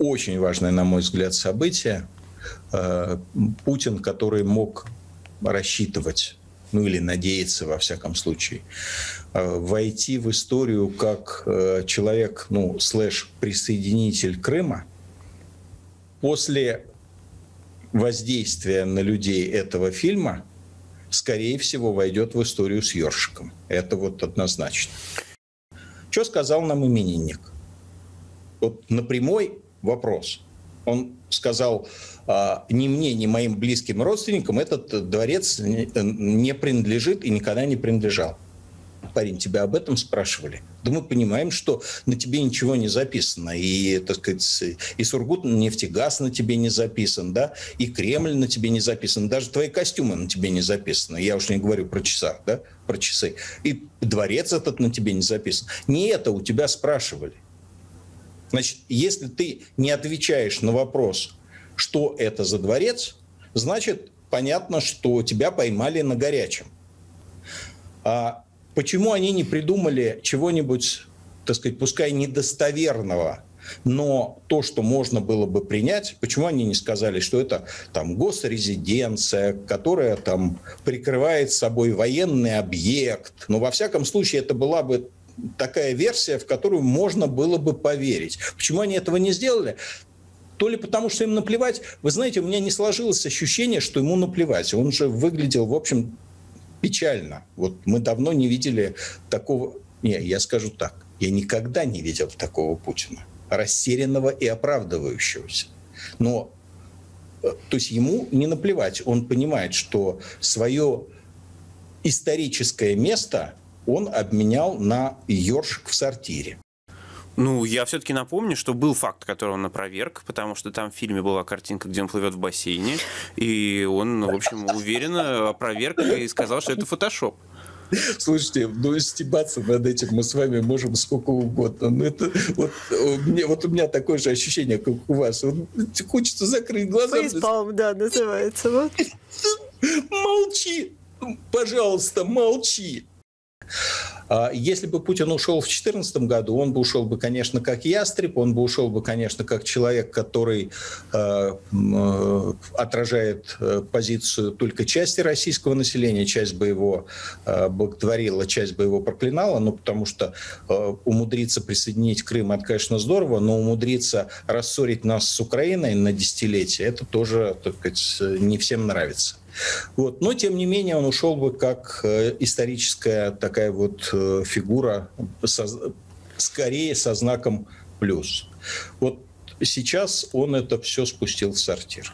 очень важное, на мой взгляд, событие. Э, Путин, который мог рассчитывать ну или надеяться, во всяком случае, э, войти в историю как э, человек, ну, слэш-присоединитель Крыма, после воздействия на людей этого фильма, скорее всего, войдет в историю с Ёршиком. Это вот однозначно. Что сказал нам именинник? Вот на прямой вопрос. Он сказал, а, ни мне, ни моим близким родственникам этот дворец не принадлежит и никогда не принадлежал. Парень, тебя об этом спрашивали? Да мы понимаем, что на тебе ничего не записано. И, так сказать, и Сургут нефтегаз на тебе не записан, да, и Кремль на тебе не записан, даже твои костюмы на тебе не записаны. Я уж не говорю про часах, да, про часы. И дворец этот на тебе не записан. Не это у тебя спрашивали. Значит, если ты не отвечаешь на вопрос, что это за дворец, значит, понятно, что тебя поймали на горячем. А почему они не придумали чего-нибудь, так сказать, пускай недостоверного, но то, что можно было бы принять, почему они не сказали, что это там госрезиденция, которая там прикрывает собой военный объект. Но во всяком случае это была бы такая версия, в которую можно было бы поверить. Почему они этого не сделали? То ли потому, что им наплевать. Вы знаете, у меня не сложилось ощущение, что ему наплевать. Он же выглядел, в общем, печально. Вот мы давно не видели такого... Не, я скажу так. Я никогда не видел такого Путина. Растерянного и оправдывающегося. Но э, то есть ему не наплевать. Он понимает, что свое историческое место он обменял на ёршик в сортире. Ну, я все-таки напомню, что был факт, который он опроверг, потому что там в фильме была картинка, где он плывет в бассейне, и он, в общем, уверенно опроверг и сказал, что это фотошоп. Слушайте, ну стебаться над этим мы с вами можем сколько угодно. Но это вот у меня, вот у меня такое же ощущение, как у вас. Вот, хочется закрыть глаза. Фейспалм, да, называется. Вот. Молчи, пожалуйста, молчи. А если бы Путин ушел в 2014 году, он бы ушел бы, конечно, как ястреб, он бы ушел бы, конечно, как человек, который э, э, отражает э, позицию только части российского населения, часть бы его э, боготворила, часть бы его проклинала, ну, потому что э, умудриться присоединить Крым, это, конечно, здорово, но умудриться рассорить нас с Украиной на десятилетие, это тоже, так сказать, не всем нравится. Вот. Но, тем не менее, он ушел бы как э, историческая такая вот э, фигура, со, скорее со знаком плюс. Вот сейчас он это все спустил в сортир.